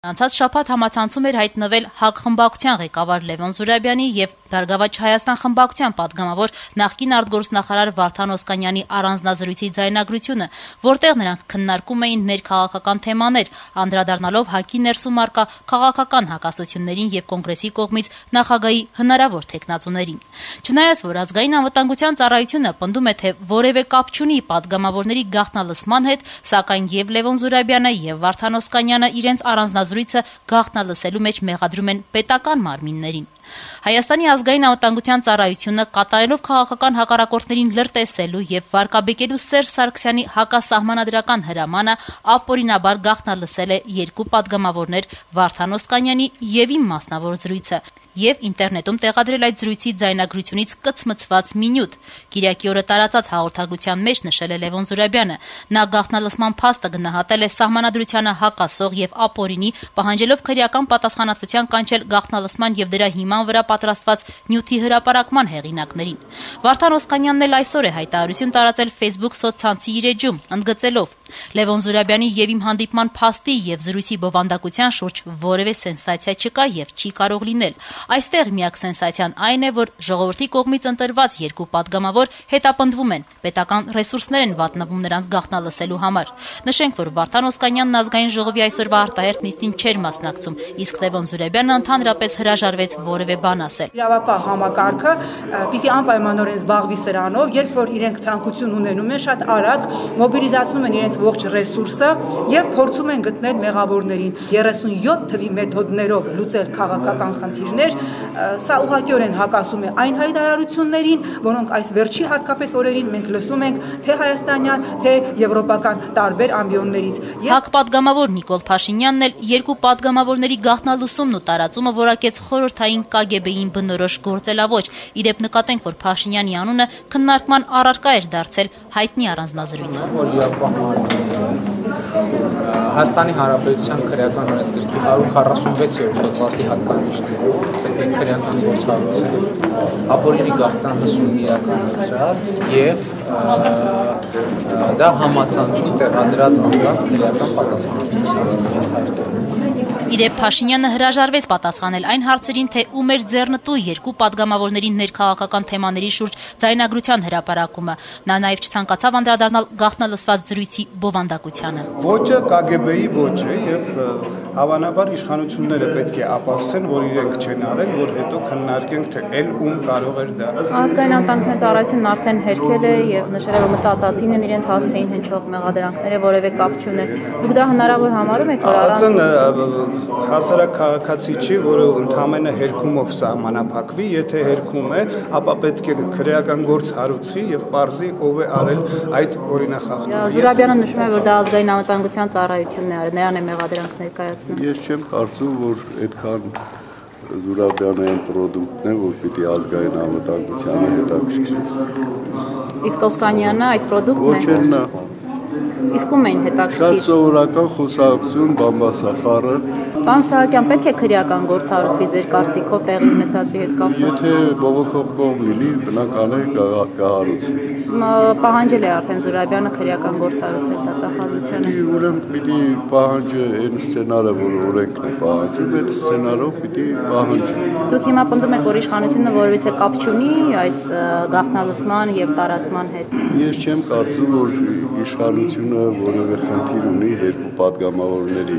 Անցած շաբաթ համացանցում էր հայտնվել ՀԱԿ խմբակցության ղեկավար Լևոն Զուրաբյանի եւ «Բարգավաճ Հայաստան» խմբակցության պատգամավոր նախկին արտգործնախարար Վարդան Օսկանյանի առանձնազրույցի ձայնագրությունը, որտեղ նրանք քննարկում էին ներքաղաքական թեմաներ, անդրադառնալով ՀԱԿ-ի ներսում առկա քաղաքական հակասություններին եւ Կոնգրեսի կողմից նախագահի հնարավոր թեկնածուներին։ Չնայած որ ազգային անվտանգության ծառայությունը պնդում է, թե որևէ կապ չունի պատգամավորների գաղտնալսման հետ, սակայն եւ Լևոն Զուրաբյանը եւ Վարդան Օսկանյանը իրենց առանձնազրույցը ազրույցը գաղտնալսելու մեջ մեղադրում են պետական մարմիններին։ Հայաստանի ազգային անվտանգության ծառայությունը կատարելով քաղաքական հակառակորդներին լրտեսելու եւ վարկաբեկելու Սերժ Սարգսյանի հակասահմանադրական հրամանը ապօրինաբար գաղտնալսել է երկու падգամավորներ Վարդան Օսկանյանի եւ իմ մասնավոր զրույցը եւ ինտերնետում տեղադրել այդ զրույցի ձայնագրությունից կծմծված մինյուտ։ Կիրակի օրը տարածած հաղորդագրության մեջ նշել է Լևոն Զուրաբյանը, նա գաղտնալսման փաստը գնահատել է սահմանադրությանը հակասող եւ ապօրինի, պահանջելով քրեական պատասխանատվության կանչել գաղտնալսման եւ դրա հիման սեղան վրա պատրաստված նյութի հրապարակման հեղինակներին։ Վարդան Օսկանյանն էլ այսօր է հայտարարություն տարածել Facebook սոցցանցի իր էջում, ընդգծելով. Լևոն Զուրաբյանի եւ իմ հանդիպման փաստի եւ զրույցի բովանդակության շուրջ որևէ սենսացիա չկա եւ չի կարող լինել։ Այստեղ միակ սենսացիան այն է, որ ժողովրդի կողմից ընտրված երկու падգամավոր հետապնդվում են, պետական ռեսուրսներ են վատնվում նրանց գաղտնալսելու համար։ Նշենք, որ Վարդան Օսկանյանն ազգային ժողովի այսօրվա արտահերտ նիստին չէր մասնակցում, իսկ Լևոն Զուրաբյանը ընդհանրապես հրաժարվեց որևէ որևէ բան ասել։ Իրավապահ համակարգը պիտի անպայմանորեն զբաղվի սրանով, երբ որ իրենք ցանկություն ունենում են շատ արագ մոբիլիզացնում են իրենց ողջ ռեսուրսը եւ փորձում են գտնել մեղավորներին 37 թվի մեթոդներով լուծել քաղաքական խնդիրներ, սա ուղղակիորեն հակասում է այն հայտարարություններին, որոնք այս վերջի հատկապես օրերին մենք լսում ենք թե հայաստանյան, թե եվրոպական տարբեր ամբիոններից։ Հակ պատգամավոր Նիկոլ Փաշինյանն էլ երկու պատգամավորների գաղտնալուսումն ու տարածումը որակեց խորհրդային կարգ ԿԳԲ-ին բնորոշ գործելավոճ։ Իդեպ նկատենք, որ Փաշինյանի անունը քննարկման առարկա էր դարձել հայտնի առանձնազրույցում։ Հայաստանի Հանրապետության քրեական օրենսգրքի 146-րդ հոդվածի հատկանիշն է, պետք է քրեական գործառույթը ապօրինի գաղտնան 50 իրականացրած եւ դա համացանցում տեղադրած անձանց քրեական պատասխանատվության Իրեւ Փաշինյանը հրաժարվեց պատասխանել այն հարցերին, թե ում էր ձեռնտու երկու падգամավորների ներքաղաքական թեմաների շուրջ ձայնագրության հրապարակումը։ Նա նաև չցանկացավ անդրադառնալ գաղտնալսված զրույցի բովանդակությանը։ Ոճը կգբ ԿԳԲ-ի ոճ է եւ հավանաբար իշխանությունները պետք է ապացուցեն, որ իրենք չեն արել, որ հետո քննարկենք, թե ել ում կարող էր դա։ Ազգային անվտանգության ծառայությունն արդեն հերքել է եւ նշել է, որ մտածածին են իրենց հասցեին հնչող մեղադրանքները որևէ կապ չունեն։ Դուք դա հնարավոր համարում եք, որ առանց հասարակ քաղաքացի չի, որը ընդամենը հերքումով սահմանափակվի, եթե հերքում է, ապա պետք է քրեական գործ հարուցի եւ ողրզի ով է արել այդ օրինախախտումը։ Զուրաբյանը նշում է, որ դա ազգային անվտանգության ծառայությունն է արել, նրան է մեղադրանք ներկայացնում։ Ես չեմ կարծում, որ այդքան Զուրաբյանի պրոդուկտն է, որ պիտի ազգային անվտանգությանը հետաքրքրի։ Իսկ Օսկանյանը այդ պրոդուկտն է։ Ոչ էլ նա Իսկ ում էին հետաքրքիր։ Շատ սովորական խոսակցություն Բամբասախարը։ Պարոն Սահակյան, պետք է քրեական գործ հարուցվի ձեր կարծիքով տեղի ունեցածի հետ կապ։ Եթե բողոքող կողմ լինի, բնական է կհարուցվի պահանջել է արդեն Զուրաբյանը քրեական գործառույցել դատախազությանը։ Պիտի ուրեմն պիտի պահանջի այն սցենարը, որ օրենքն է պահանջում, այդ սցենարով պիտի պահանջի։ Դուք հիմա պնդում եք, որ իշխանությունը որևիցե կապ չունի այս գաղտնալսման եւ տարածման հետ։ Ես չեմ կարծում, որ իշխանությունը որևէ խնդիր ունի երկու падգամավորների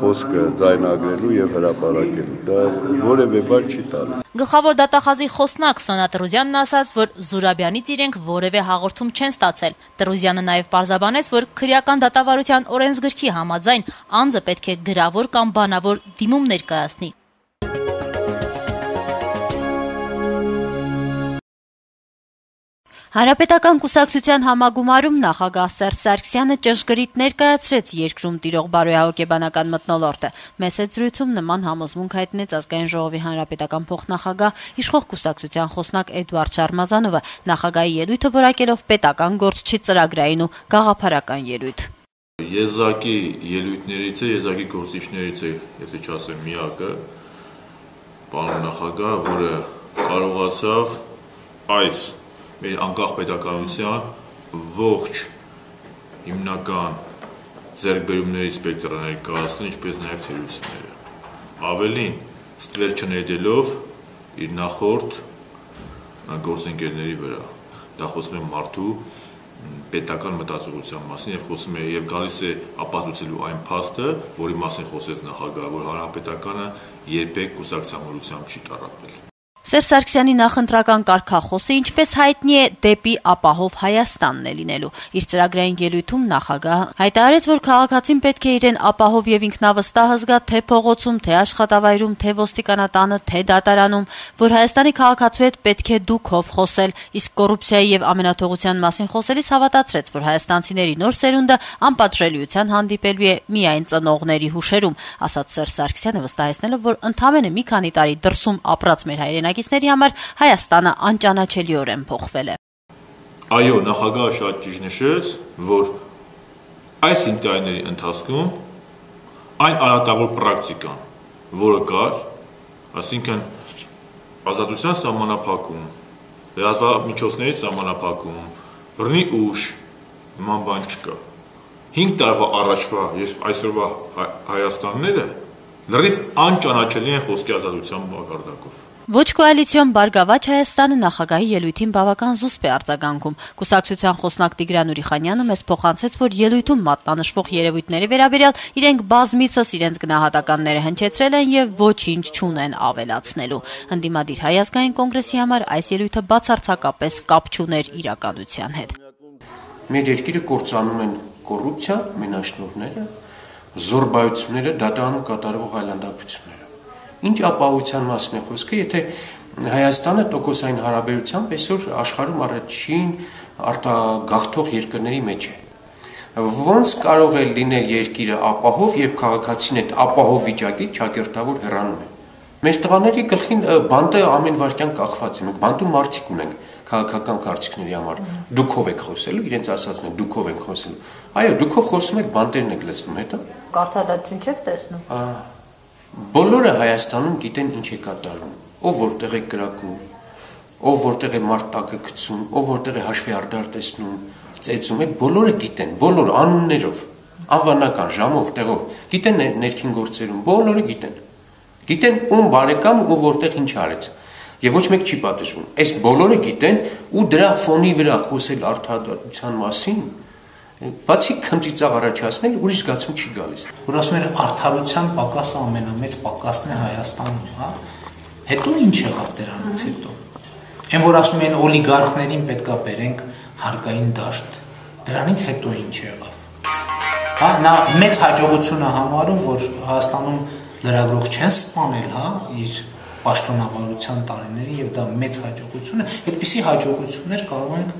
խոսքը ձայնագրելու եւ հրապարակելու։ Դա որևէ բան չի տալիս։ Գլխավոր դատախազի խոսնակ Սոնա Տրուզյանն ասաց, որ Զուրաբյանից իրենք որևէ հաղորդում չեն ստացել։ Տրուզյանը նաև պարզաբանեց, որ քրեական դատավարության օրենսգրքի համաձայն անձը պետք է գրավոր կամ բանավոր դիմում ներկայացնի։ Հանրապետական կուսակցության համագումարում նախագահ Սերժ Սարգսյանը ճշգրիտ ներկայացրեց երկրում տիրող բարոյահոգեբանական մթնոլորտը։ Մեծ զրույցում նման համոզմունք հայտնեց ազգային ժողովի հանրապետական փոխնախագահ իշխող կուսակցության խոսնակ Էդվարդ Շարմազանովը, նախագահի ելույթը որակելով պետական գործչի ծրագրային ու գաղափարական ելույթ։ Եզակի ելույթներից է, եզակի գործիչներից է, եթե չասեմ միակը, պարոն նախագահ, որը կարողացավ այս մեր անկախ պետականության ողջ հիմնական ձեռքբերումների սպեկտրը ներկայացնել, ինչպես նաև թերությունները։ Ավելին, ստվեր չներդելով իր նախորդ գործընկերների վրա։ Դա խոսում է մարդու պետական մտածողության մասին եւ խոսում է եւ գալիս է ապահովելու այն փաստը, որի մասին խոսեց նախագահը, որ հանրապետականը երբեք կուսակցամոլությամբ չի տարապել։ Սերժ Սարգսյանի նախընտրական կարգախոսը, ինչպես հայտնի է, դեպի ապահով Հայաստանն է լինելու։ Իր ծրագրային ելույթում նախագահը հայտարարեց, որ քաղաքացին պետք է իրեն ապահով եւ ինքնավստահ զգա թե փողոցում, թե աշխատավայրում, թե ոստիկանատանը, թե դատարանում, որ Հայաստանի քաղաքացու հետ պետք է դուքով խոսել, իսկ կոռուպցիայի եւ ամենաթողության մասին խոսելիս հավատացրեց, որ հայաստանցիների նոր սերունդը անպատժելիության հանդիպելու է միայն ծնողների հուշերում, ասաց Սերժ Սարգսյանը վստահեցնելով, որ ընդամենը մի քանի տարի դրսում ապրած մեր հայրենի բնակիչների համար Հայաստանը անճանաչելիորեն փոխվել է։ Այո, նախագահը շատ ճիշտ նշեց, որ այս 5 տարիների ընթացքում այն արատավոր պրակտիկան, որը կար, այսինքն ազատության սահմանափակում, լրատվամիջոցների սահմանափակում, բռնի ուժ, նման բան չկա։ 5 տարվա առաջվա եւ այսօրվա Հայաստանները լրիվ անճանաչելի են խոսքի ազատության մակարդակով։ Ոչ կոալիցիոն Բարգավաճ Հայաստանը նախագահի ելույթին բավական զուսպ է արձագանքում։ Կուսակցության խոսնակ Տիգրան Ուրիխանյանը մեզ փոխանցեց, որ ելույթում մատնանշվող երևույթների վերաբերյալ իրենք բազմիցս իրենց գնահատականները հնչեցրել են եւ ոչինչ չունեն ավելացնելու։ Հնդիմադիր հայազգային կոնգրեսի համար այս ելույթը բացարձակապես կապ չուներ իրականության հետ։ Մեր երկիրը կործանում են կոռուպցիա, մենաշնորհները, զորբայությունները, դատարանում կատարվող այլանդակությունները Ինչ ապահովության մասին է խոսքը, եթե Հայաստանը տոկոսային հարաբերությամբ այսօր աշխարհում առաջին արտագաղթող երկրների մեջ է։ Ոնց կարող է լինել երկիրը ապահով, երբ քաղաքացին այդ ապահով վիճակի ճակերտավոր հեռանում է։ Մեր տղաների գլխին բանտը ամեն վարքյան կախված է։ Մենք բանտում մարդիկ ունենք քաղաքական կարծիքների համար։ Դուքով եք խոսելու, իրենց ասածն է, դուքով ենք խոսելու։ Այո, դուքով խոսում եք, բանտերն եք լցնում, հետո։ Կարդալացություն չեք տեսնում։ Բոլորը Հայաստանում գիտեն ինչ է կատարվում, ով որտեղ է գրակում, ով որտեղ է մարտակը գցում, ով որտեղ է հաշվի արդար տեսնում, ծեծում, այդ բոլորը գիտեն, բոլոր անուններով, անվանական ժամով, տեղով, գիտեն ներքին գործերում, բոլորը գիտեն։ Գիտեն ում բարեկամ ու որտեղ ինչ արեց։ Եվ ոչ մեկ չի պատժվում։ Այս բոլորը գիտեն ու դրա ֆոնի վրա խոսել արդարության մասին բացի քնջիծաղ առաջացնել, ուրիշ զգացում չի գալիս։ Որ ասում են արդարության պակասը ամենամեծ պակասն է Հայաստանում, հա։ Հետո ինչ եղավ դրանից հետո։ Այն որ ասում են օլիգարխներին պետքա բերենք հարկային դաշտ։ Դրանից հետո ինչ եղավ։ Հա, նա մեծ հաջողությունը համարում, որ Հայաստանում լրագրող չեն սպանել, հա, իր պաշտոնավարության տարիներին եւ դա մեծ հաջողություն է։ Այդպիսի հաջողություններ կարող ենք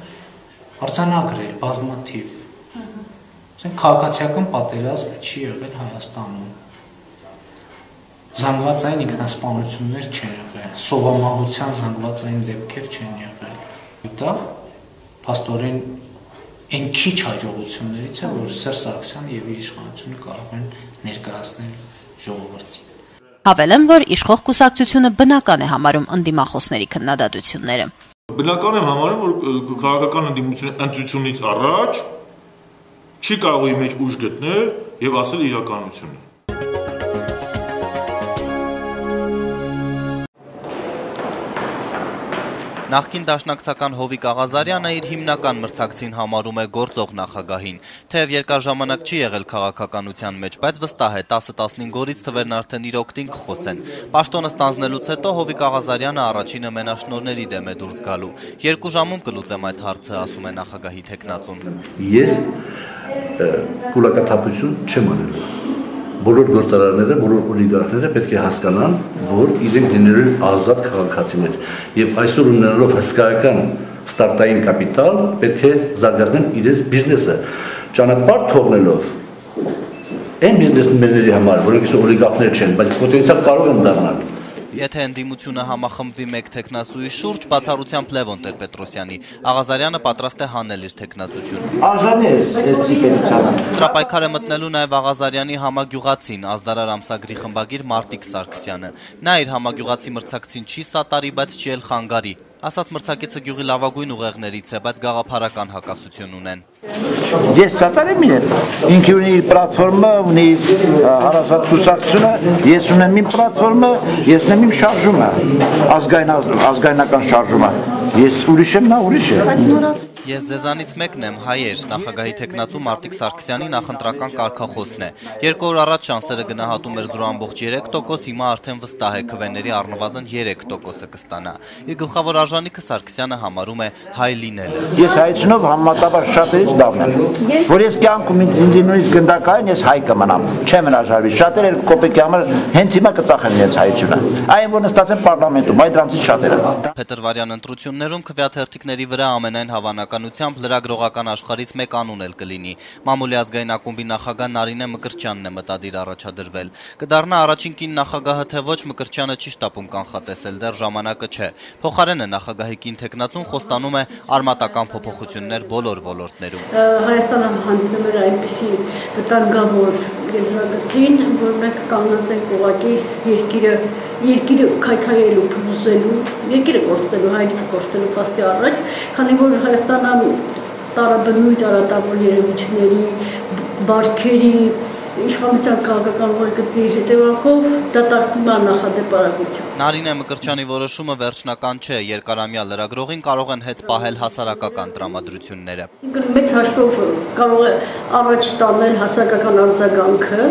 արձանագրել բազմաթիվ Ասենք քաղաքացիական պատերազմ չի եղել Հայաստանում։ Զանգվածային ինքնասպանություններ չեն եղել, սովամահության զանգվածային դեպքեր չեն եղել։ Դա փաստորեն այն քիչ հաջողություններից է, որ Սերժ Սարգսյանը եւ իր իշխանությունը կարող են ներկայացնել ժողովրդին։ Հավելեմ, որ իշխող կուսակցությունը բնական է համարում ընդդիմախոսների քննադատությունները։ Բնական եմ համարում, որ քաղաքական ընդդիմությունը ընտրությունից առաջ չի կարող իր մեջ ուժ գտնել եւ ասել իրականությունը։ Նախկին դաշնակցական Հովիկ Աղազարյանը իր հիմնական մրցակցին համարում է գործող նախագահին։ Թեև երկար ժամանակ չի եղել քաղաքականության մեջ, բայց վստահ է 10-15 օրից թվերն արդեն իր օգտին կխոսեն։ Պաշտոնը ստանձնելուց հետո Հովիկ Աղազարյանը առաջինը մենաշնորների դեմ է դուրս գալու։ Երկու ժամում կլուծեմ այդ հարցը, ասում է նախագահի տեխնացուն։ Ես կուլակաթափություն չեմ անելու։ Բոլոր գործարանները, բոլոր օլիգարխները պետք է հասկանան, որ իրենք լինելու են ազատ քաղաքացիներ եւ այսօր ունենալով հսկայական ստարտային կապիտալ պետք է զարգացնեն իրենց բիզնեսը ճանապարհ թողնելով այն բիզնեսմենների համար, որոնք այսօր օլիգարխներ չեն, բայց պոտենցիալ կարող են դառնալ Եթե ընդդիմությունը համախմբվի մեկ տեխնասուի շուրջ, բացառությամբ Լևոն Տեր-Պետրոսյանի, Աղազարյանը պատրաստ է հանել իր տեխնացությունը։ Արժանի է այդպիսի պետությանը։ Տրապայքար է մտնելու նաև Աղազարյանի համագյուղացին, ազդարար ամսագրի խմբագիր Մարտիկ Սարգսյանը։ Նա իր համագյուղացի մրցակցին չի սատարի, բայց չի էլ խանգարի։ Ասաց մրցակիցը գյուղի լավագույն ուղեղներից է, բայց գաղափարական հակասություն ունեն։ Ես սատարեմ իրեն։ Ինքը ունի իր պլատֆորմը, ունի հարազատ կուսակցությունը, ես ունեմ իմ պլատֆորմը, ես ունեմ իմ շարժումը, ազգային ազգայնական շարժումը։ Ես ուրիշ եմ, նա ուրիշ է։ Ես ձեզանից մեկն եմ, հայեր, նախագահի տեխնացու Մարտիկ Սարգսյանի նախընտրական կարգախոսն է։ Երկու օր առաջ շանսերը գնահատում էր 0.3%, հիմա արդեն վստահ է քվեների առնվազն 3%-ը կստանա։ Իր գլխավոր արժանիքը Սարգսյանը համարում է հայ լինելը։ Ես հայցնով համեմատաբար շատերից եմ։ Որ ես կյանքում ինձ նույնիսկ գնդակային ես հայ կմնամ, չեմ հնարժարվի։ Շատերը կոպեկի համար հենց հիմա կծախեն իրենց հայությունը։ Այն որ նստած են պարլամենտում, այդ դրանցից շատերը։ Փետրվարյան ընտրություններում քվեաթերթիկների վրա ամենայն հավանականությամբ լրագրողական աշխարից մեկ անուն էլ կլինի։ Մամուլի ազգային ակումբի նախագահ Նարինե Մկրտչյանն է մտադիր առաջադրվել։ Կդառնա առաջին կին նախագահը թե ոչ Մկրտչյանը չի շտապում կանխատեսել, դեռ ժամանակը չէ։ Փոխարենը նախագահի կին տեխնացուն խոստանում է արմատական փոփոխություններ բոլոր ոլորտներում։ Հայաստանը հանդիպում էր այնպիսի վտանգավոր եզրագծին, որ մենք կանգնած ենք ուղակի երկիրը երկիրը քայքայելու, փլուզելու, երկիրը կորցնելու, հայրիկը կորցնելու փաստի առաջ, քանի որ Հայաստանը տարաբնույթ արատավոր երևույթների, բարքերի, իշխանության քաղաքական ոլկծի հետևանքով դատարկվում է նախադեպ արագությամբ։ Նարինե Մկրչյանի որոշումը վերջնական չէ, երկարամյա լրագրողին կարող են հետ պահել հասարակական տրամադրությունները։ Ինքն մեծ հաշվով կարող է առաջ տանել հասարակական արձագանքը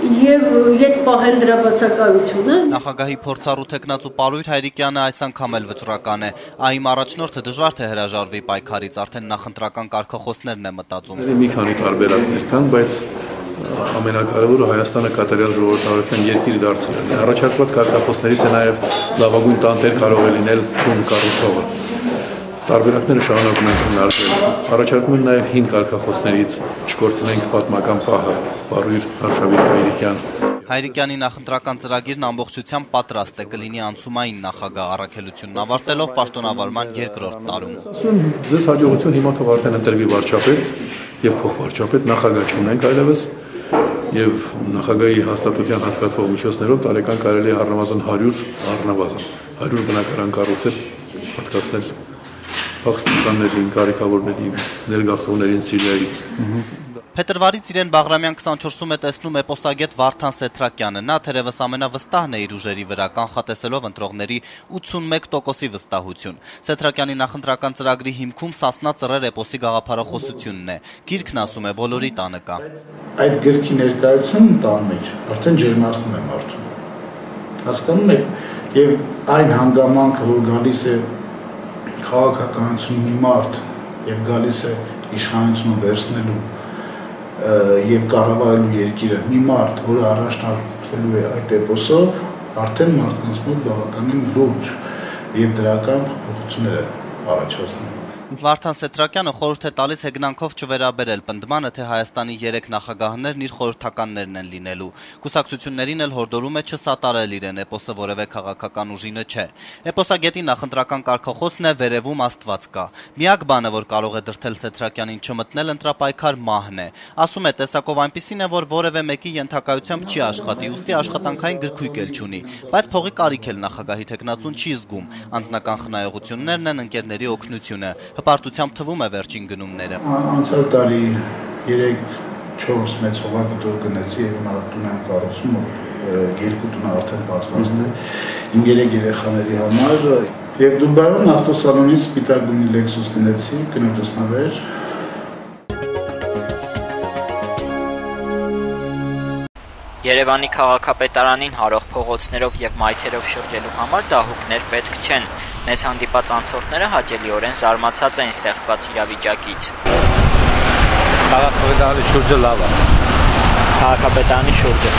եւ յետ պահել դրա բացակայությունը։ Նախագահի փորձառու տեխնացու Պարույր Հայրիկյանը այս անգամ էլ վճռական է։ Այմ առաջնորդը դժվար թե հրաժարվի պայքարից, արդեն նախընտրական կարգախոսներն է մտածում։ Մի քանի տարբերակներ կան, բայց ամենակարևորը Հայաստանը կատարյալ ժողովրդավարության երկիր դարձնելն է։ Առաջարկված կարգախոսներից է նաև լավագույն տանտեր կարող է լինել տուն կառուցողը։ Տարբերակները շարունակում են քննարկվել։ Առաջարկում են նաև հին կարգախոսներից չկորցնենք պատմական պահը, Բարույր Արշավի Հայրիկյան Հայրիկյանի նախընտրական ծրագիրն ամբողջությամբ պատրաստ է կլինի անցումային նախագահ առաքելությունն ավարտելով պաշտոնավարման երկրորդ տարում։ Ասում ձեզ հաջողություն հիմա թող արդեն ընտրվի վարչապետ եւ փոխվարչապետ նախագահ չունենք այլևս եւ նախագահի հաստատության հատկացվող միջոցներով տարեկան կարելի է առնվազն 100 առնվազն 100 բնակարան կառուցել հատկացնել փախստականներին, կարիքավորներին, ներգաղթողներին Սիրիայից։ Փետրվարից իրեն Բաղրամյան 24-ում է տեսնում էպոսագետ Վարդան Սեթրակյանը։ Նա թերևս ամենավստահն է իր ուժերի վրա, կանխատեսելով ընտրողների 81%-ի վստահություն։ Սեթրակյանի նախընտրական ծրագրի հիմքում Սասնա ծռեր էպոսի գաղափարախոսությունն է։ Գիրքն ասում է բոլորի տանը կա։ Այդ գրքի ներկայությունն տան մեջ արդեն ջերմացնում է մարդուն։ Հասկանում եք, եւ այն հանգամանքը, որ գալիս է քաղաքականություն մի մարդ եւ գալիս է իշխանությունը վերցնելու եւ կառավարելու երկիրը մի մարդ, որը առաջնորդվելու է այդ էպոսով, արդեն մարդկանց մոտ բավականին լուրջ եւ դրական փոփոխություններ է առաջացնում։ Վարդան Սեթրակյանը խորհուրդ է տալիս հեգնանքով չվերաբերել պնդմանը, թե Հայաստանի 3 նախագահներն իր խորհրդականներն են լինելու։ Կուսակցություններին էլ հորդորում է չսատարել իրեն էպոսը որևէ քաղաքական ուժինը չէ։ Էպոսագետի նախընտրական կարգախոսն է վերևում Աստված կա։ Միակ բանը, որ կարող է դրթել Սեթրակյանին չմտնել ընտրապայքար մահն է։ Ասում է, տեսակով այնպեսին է, որ որևէ մեկի ենթակայությամբ չի աշխատի, ուստի աշխատանքային գրքույկ էլ չունի, բայց փողի կարիք էլ նախագահի տեխնացուն չի զգում։ Անձնական խնայողություններն են ընկերների օգնությունը հպարտությամբ թվում է վերջին գնումները։ Անցյալ տարի 3-4 մեծ հողագտոր գնեցի եւ հիմա տուն եմ կառուցում, երկու տունը արդեն պատրաստ է իմ երեք երեխաների համար եւ Դուբայում ավտոսալոնից սպիտակ գույնի Lexus գնեցի, կնոջսնավեր Երևանի քաղաքապետարանին հարող փողոցներով եւ մայթերով շրջելու համար դահուկներ պետք չեն։ Մեզ հանդիպած անցորդները հաճելիորեն զարմացած են ստեղծված իրավիճակից։ Քաղաքապետարանի շուրջը լավ է։ Քաղաքապետարանի շուրջը։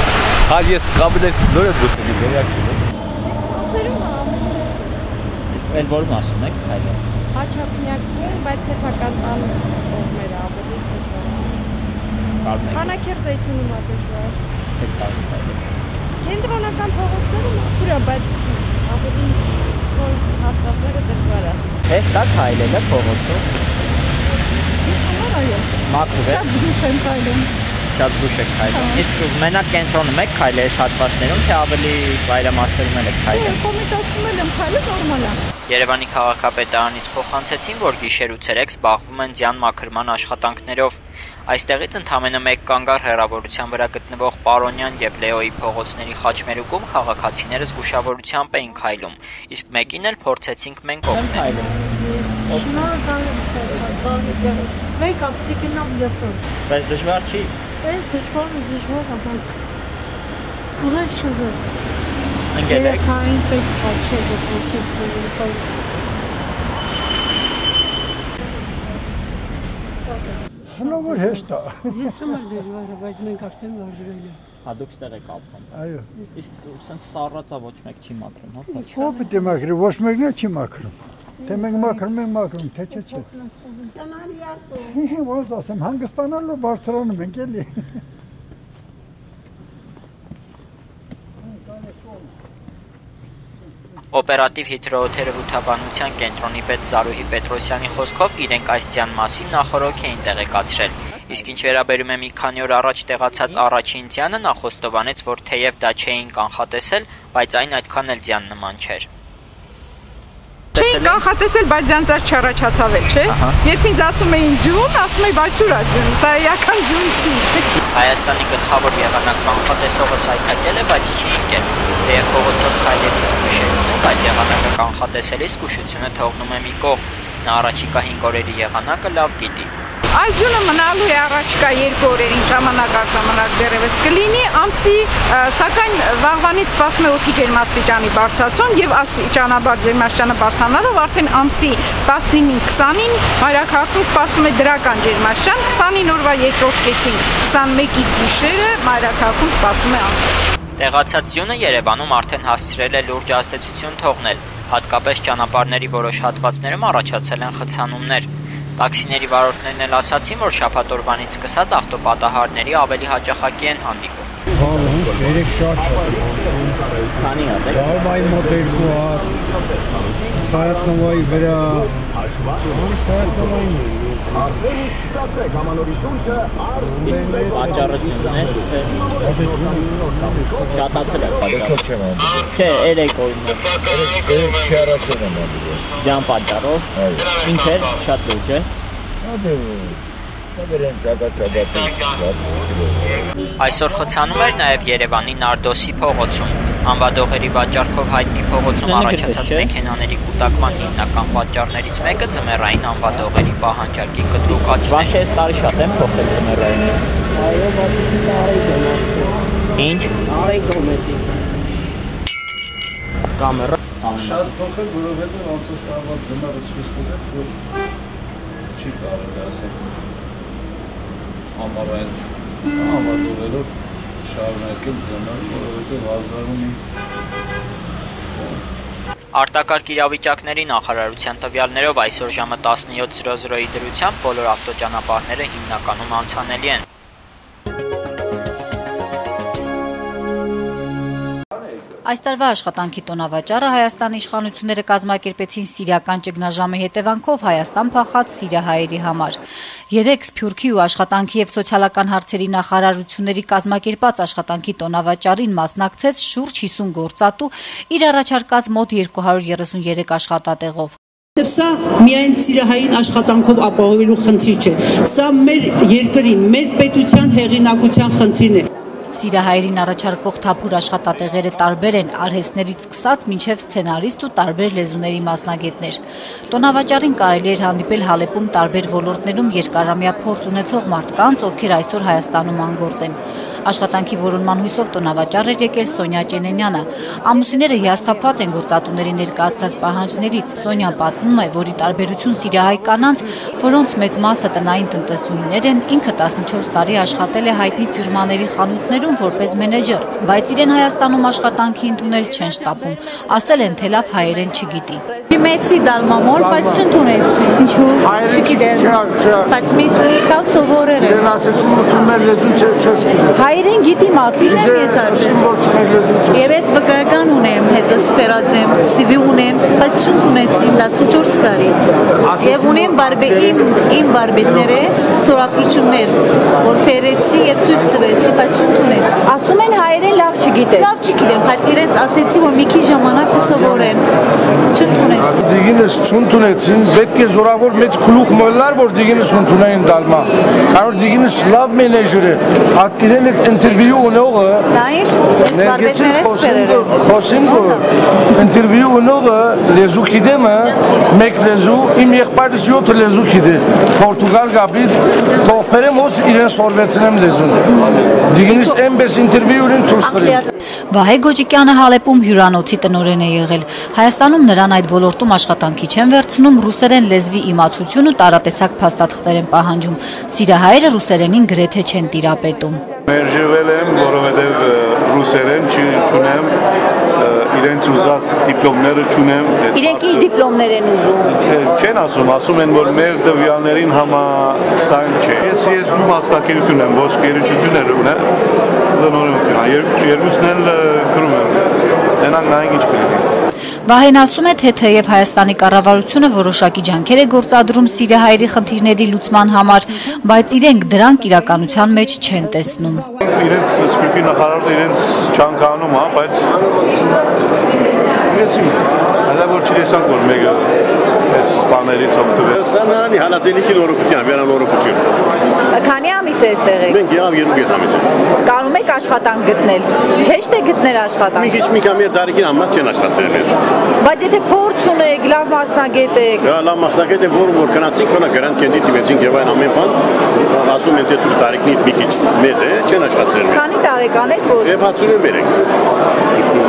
Հալ ես կաբինետից նոր եմ դուրս եկել, երեք է։ Իսկ էլ որ մասում եք քայլը։ Աչափնյակում, բայց սեփական տան կողմերը ավելի դժվար։ Կարմեք։ Խանաքեր զայթունում է դժվար։ Կենտրոնական փողոցներում ուրը, բայց ավելի որ հատվածները դժվար է։ Հեշտ է քայլելը փողոցում։ այո։ Մաքուր է։ Շատ զգուշ եմ քայլում։ Շատ զգուշ եք քայլում։ Իսկ մենակ կենտրոնում եք քայլել այս հատվածներում, թե ավելի ծայրամասերում եք քայլել։ Կոմիտասում եմ քայլը նորմալ է։ Երևանի քաղաքապետարանից փոխանցեցին, որ գիշեր ու ցերեկ զբաղվում են ձյան մաքրման աշխատանքներով։ Այստեղից ընդամենը 1 կանգար հեռավորության վրա գտնվող Պարոնյան եւ Լեոյի փողոցների խաչմերուկում քաղաքացիները զգուշավորությամբ էին քայլում, իսկ մեկին էլ փորձեցինք մենք օգնել։ Մեկ ապտի կնամ յոթ։ Բայց դժվար չի։ Այս դժվար է, դժվար է, բայց ուղղակի չզը։ Ընկերեք։ Քային պետք է չէ, որ Հնովր հեշտ է։ Ես համար դժվար է, բայց մենք արդեն վարժվել ենք։ Հա դուք ստեղ եք ապրում։ Այո։ Իսկ սենց սառածա ոչ մեկ չի մաքրում, հա։ Ո՞վ է մաքրի, ոչ մեկն էլ չի մաքրում։ Թե մենք մաքրում ենք, մաքրում, թե չէ չէ։ Ոնց ասեմ, հանգստանալու բարձրանում ենք էլի։ Օպերատիվ հիդրոթերապևտաբանության կենտրոնի պետ Զարուհի Պետրոսյանի խոսքով իրենք այս ձյան մասին նախորոք էին տեղեկացրել։ Իսկ ինչ վերաբերում է մի քանի օր առաջ տեղացած առաջին ձյանը, նա խոստովանեց, որ թեև դա չէին կանխատեսել, բայց այն այդքան էլ ձյան նման չէր։ Չէին կանխատեսել, բայց ձանցած չառաջացավ էլ, չէ։ Երբ ինձ ասում էին ձյուն, ասում էի բայց ուրա ձյուն, սա էական ձյուն չի։ Հայաստանի գլխավոր եղանակ կանխատեսողը սայթակել է, բայց չի ընկել։ Թեև փողոցով քայլելիս ուշեր ունի, բայց եղանակը կանխատեսելիս զգուշությունը թողնում է մի կողմ։ Նա առաջիկա 5 օրերի եղանակը լավ գիտի։ Այս ձյունը մնալու է առաջկա երկու օրերին ժամանակ առ ժամանակ դեռևս կլինի ամսի, սակայն վաղվանից սպասում է օդի ջերմաստիճանի բարձրացում եւ աստիճանաբար ջերմաստիճանը բարձրանալով արդեն ամսի 19-ին 20-ին մայրաքաղաքում սպասում է դրական ջերմաստիճան, 20-ին օրվա երկրորդ կեսին 21-ի գիշերը մայրաքաղաքում սպասում է անկարգ։ Տեղացած ձյունը Երևանում արդեն հասցրել է լուրջ ազդեցություն թողնել, հատկապես ճանապարհների որոշ հատվածներում առաջացել են խցանումներ։ Տաքսիների վարորդներն էլ ասացին, որ շաբաթօրվանից սկսած ավտոպատահարների ավելի հաճախակի են հանդիպում։ Բալուն, երեք շատ շատ։ Քանի հատ է։ Դալմայի մոտ երկու հատ։ Սայատնովայի վրա։ Սայատնովային Արդեն իսկ ստացեք ամանորի շունչը Իսկ պատճառություններ շատացել է պատճառը։ չեմ անդրել։ Չէ, երեք օրինակ։ Երեք չի առաջին եմ անդրել։ Ձյան պատճառով։ Ինչ էր, շատ լուրջ է։ Ադե Դերեն ճակա-ճակատի շատ Այսօր խցանում էր նաև Երևանի Նարդոսի փողոցում։ Անվադողերի վաճառքով հայտնի փողոցում առաջացած մեքենաների կուտակման հիմնական պատճառներից մեկը ձմեռային անվադողերի պահանջարկի կտրուկ աճն է։ Բաշե տարի շատ եմ փոխել ձմեռային։ Այո, բայց տարի Ինչ։ Արի կոմետի։ Կամերա։ Շատ փոխել, որովհետև անցած տարվա ձմեռը ցույց տվեց, որ չի կարելի ասել ամառային ավարտողերով շարունակել ձմեռը, որովհետև ազարումի Արտակարգ իրավիճակների նախարարության տվյալներով այսօր ժամը 17:00-ի դրությամբ բոլոր ավտոճանապարհները հիմնականում անցանելի են։ Այս տարվա աշխատանքի տոնավաճառը Հայաստանի իշխանությունները կազմակերպեցին սիրիական ճգնաժամի հետևանքով Հայաստան փախած սիրիահայերի համար։ Երեք Սփյուռքի ու աշխատանքի եւ սոցիալական հարցերի նախարարությունների կազմակերպած աշխատանքի տոնավաճառին մասնակցեց շուրջ 50 գործատու իր առաջարկած մոտ 233 աշխատատեղով։ Սա միայն սիրահային աշխատանքով ապահովելու խնդիր չէ։ Սա մեր երկրի, մեր պետության հեղինակության խնդիրն է։ Սիրահայերին առաջարկվող թափուր աշխատատեղերը տարբեր են արհեստներից սկսած մինչև սցենարիստ ու տարբեր լեզուների մասնագետներ։ Տոնավաճառին կարելի էր հանդիպել Հալեպում տարբեր ոլորտներում երկարամյա փորձ ունեցող մարդկանց, ովքեր այսօր Հայաստանում անգործ են։ Աշխատանքի որոնման հույսով տոնավաճառ էր եկել Սոնյա Ճենենյանը։ Ամուսինները հիասթափված են գործատուների ներկայացրած պահանջներից։ Սոնյան պատմում է, որ ի տարբերություն սիրահայ կանանց, որոնց մեծ մասը տնային տնտեսուհիներ են, ինքը 14 տարի աշխատել է հայտնի ֆիրմաների խանութներում որպես մենեջեր, բայց իրեն Հայաստանում աշխատանքի ընդունել չեն շտապում։ Ասել են, թե լավ հայերեն չգիտի։ Մեծի դալմամոր, բայց չընդունեցի։ Ինչու՞։ Չգիտեմ։ Բայց մի քիչ սովորել եմ։ Դեն ասեցին, որ դու մեր լեզուն չես գիտի։ Հայերեն գիտի մաքրին եմ ես արդեն։ Եվ ես վկայական ունեմ, հետը սպերածեմ, CV ունեմ, բայց շուտ ունեցին 14 տարի։ Եվ ունեմ բարբե իմ իմ բարբետներես սորակրություններ, որ փերեցի եւ ցույց տվեցի, բայց շուտ ունեցի։ Ասում են հայերեն լավ չգիտեն։ Լավ չգիտեմ, բայց իրենց ասեցի, որ մի քիչ ժամանակ կսովորեն։ Շուտ ունեցի։ Դիգինս չունեցին, պետք է զորավոր մեծ քլուխ մոլար, որ դիգինս ունենային դալմա։ Կարող դիգինս լավ մենեջեր է։ Այդ իրեն այդ ինտերվյու ունողը Նայր, ներգեցին բարբետներես խոսին խոսին որ ինտերվյու ունողը լեզու գիտեմը մեկ լեզու իմ եղբայրս 7 լեզու գիտե Պորտուգալ գաբի թողբերեմ ոս իրեն սորվեցնեմ լեզուն դիգինս էմբես ինտերվյուրին դուրս տրի Վահե Գոջիկյանը Հալեպում հյուրանոցի տնօրեն է եղել։ Հայաստանում նրան այդ ոլորտում աշխատանքի չեն վերցնում, ռուսերեն լեզվի իմացություն ու տարատեսակ փաստաթղթեր են պահանջում։ Սիրահայերը ռուսերենին գրեթե չեն տիրապետում։ Մերժվել եմ, որովհետև ռուսերեն չունեմ, իրենց ուզած դիպլոմները չունեմ։ Իրենք ինչ դիպլոմներ են ուզում։ Չեն ասում, ասում են, որ մեր տվյալներին համաձայն չէ։ Ես երկու մասնակերություն եմ, ոսկերություններ ունեմ, տնօրեն երկուսն էլ գրում եմ։ Դենան նայենք ինչ կլինի։ Վահեն ասում է, թե թեև Հայաստանի կառավարությունը որոշակի ջանքեր է գործադրում Սիրիահայերի խնդիրների լուծման համար, բայց իրենք դրանք իրականության մեջ չեն տեսնում։ Իրենց սպիրկի նախարարը իրենց չանկանում, հա, բայց ես իմ հələ որ չտեսանք որ մեկը այս բաներից օգտվել։ Սա նրանի հալածելիքի նորոգության, վերանորոգություն։ Քանի ամիս է այստեղ եք։ Մենք եղավ երկու կես ամիս։ Կարում եք աշխատանք գտնել։ Հեշտ է գտնել աշխատանք։ Մի քիչ մի կամ մեր տարիքին համար չեն աշխատել ես։ Բայց եթե փորձ ունեք, լավ մասնագետ եք։ Դա լավ մասնակետ է, որ որ գնացինք, որ գրանտ կենդի տիվեցինք եւ այն ամեն բան, ասում են թե դու տարիքնիդ մի քիչ մեծ է, չեն աշխատել։ Քանի տարեկան եք որ։ Եվ 63 եք։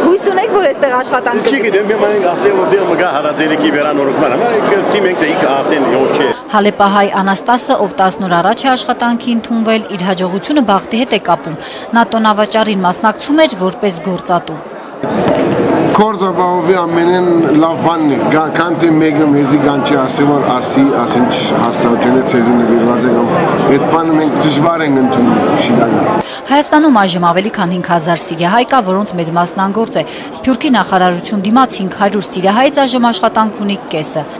Հույս ունեք, որ այստեղ աշխատանք Չգիտեմ, մի ման ասեմ որ դեռ մգա հարաձելիքի վերանորոգման, հա, դիմենք թե իք արդեն յոչ է։ Հալեպահայ Անաստասը, ով 10 օր առաջ է աշխատանքի ընդունվել, իր հաջողությունը բախտի հետ է կապում։ Նա տոնավաճառին մասնակցում էր որպես գործատու։ Կորձաբավի ամենեն լավ բանն է, քան թե մեկը մեզի գանչի ասի, որ ասի, ասինչ հաստատությունը ցեզի նվիրված է կամ այդ բանը մենք դժվար ենք ընդունում շիդագա։ Հայաստանում այժմ ավելի քան 5000 սիրիահայ կա, որոնց մեծ մասն անգործ է։ Սփյուռքի նախարարություն դիմաց 500 սիրիահայից այժմ աշխատանք ունի կեսը։